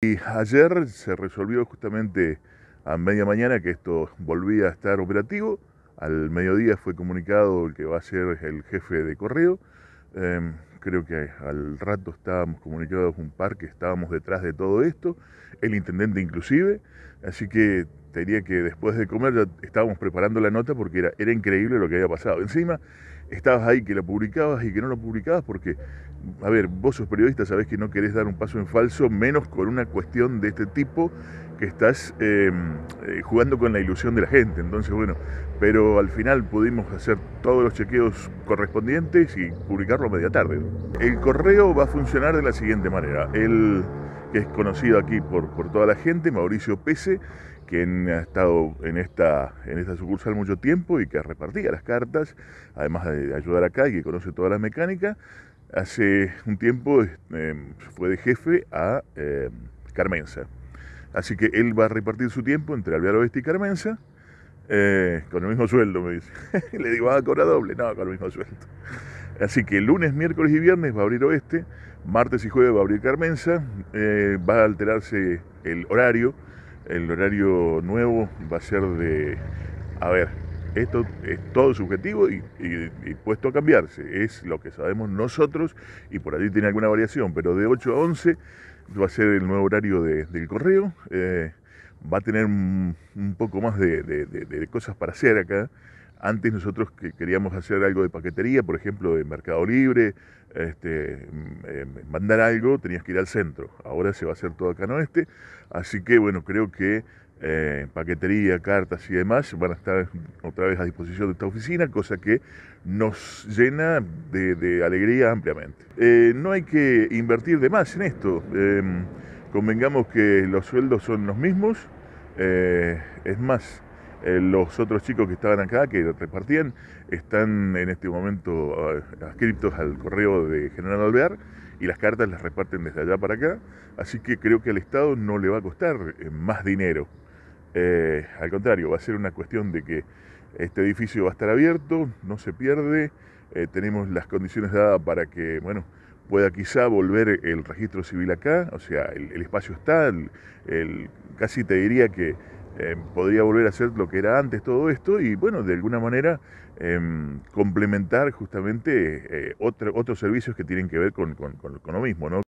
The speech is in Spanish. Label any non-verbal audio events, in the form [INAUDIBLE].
Y ayer se resolvió justamente a media mañana que esto volvía a estar operativo. Al mediodía fue comunicado que va a ser el jefe de correo. Em, creo que al rato estábamos comunicados un par que estábamos detrás de todo esto, el intendente inclusive. Así que te diría que después de comer ya estábamos preparando la nota porque era, era increíble lo que había pasado. Encima estabas ahí que la publicabas y que no la publicabas porque, a ver, vos sos periodista, sabés que no querés dar un paso en falso, menos con una cuestión de este tipo que estás em, eh, jugando con la ilusión de la gente. Entonces, bueno, pero al final pudimos hacer todos los chequeos correspondientes y publicarlo a media tarde. El correo va a funcionar de la siguiente manera. El que es conocido aquí por, por toda la gente, Mauricio Pese, quien ha estado en esta, en esta sucursal mucho tiempo y que repartía las cartas, además de ayudar acá y que conoce toda la mecánica. Hace un tiempo eh, fue de jefe a eh, Carmenza. Así que él va a repartir su tiempo entre Alvear Oeste y Carmenza, eh, con el mismo sueldo, me dice. [LAUGHS] Le digo, ¿va a cobrar doble? No, con el mismo sueldo. Así que lunes, miércoles y viernes va a abrir Oeste, martes y jueves va a abrir Carmenza, va a alterarse el horario el horario nuevo va a ser de, a ver, esto es todo subjetivo y, puesto a cambiarse. Es lo que sabemos nosotros y por allí tiene alguna variación, pero de 8 a 11 va a ser el nuevo horario del correo. Eh, va a tener un, poco más de, cosas para hacer acá. Antes nosotros que queríamos hacer algo de paquetería, por ejemplo, de Mercado Libre, este, mm, eh, mandar algo, tenías que ir al centro. Ahora se va a hacer todo acá en oeste. Así que, bueno, creo que eh, paquetería, cartas y demás van a estar otra vez a disposición de esta oficina, cosa que nos llena de, alegría ampliamente. Eh, no hay que invertir de más en esto. Em, convengamos que los sueldos son los mismos. es más, eh, los otros chicos que estaban acá, que repartían, están en este momento ah, adscritos al correo de General Alvear y las cartas las reparten desde allá para acá. Así que creo que al Estado no le va a costar eh, más dinero. Eh, al contrario, va a ser una cuestión de que este edificio va a estar abierto, no se pierde, tenemos las condiciones dadas para que, bueno, pueda quizá volver el registro civil acá, o sea, el, espacio está, el, casi te diría que eh, podría volver a ser lo que era antes todo esto y bueno, de alguna manera em, complementar justamente eh, otros servicios que tienen que ver con, con lo mismo, ¿no?